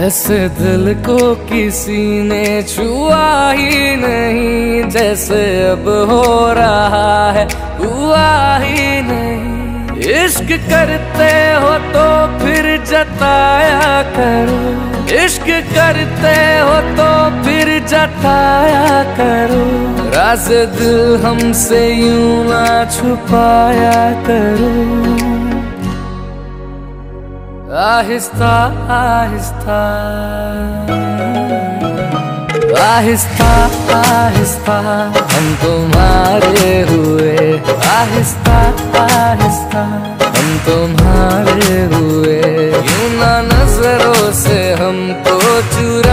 ऐसे दिल को किसी ने छुआ ही नहीं, जैसे अब हो रहा है, हुआ ही नहीं। इश्क करते हो तो फिर जताया करो। इश्क करते हो तो फिर जताया करो। राज दिल हमसे यूँ ना छुपाया करो। आहिस्ता आहिस्ता। आहिस्ता आहिस्ता। हम तुम्हारे हुए। आहिस्ता आहिस्ता। हम तुम्हारे हुए। यूँ ना नज़रों से हमको चुरा